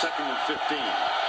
second and 15.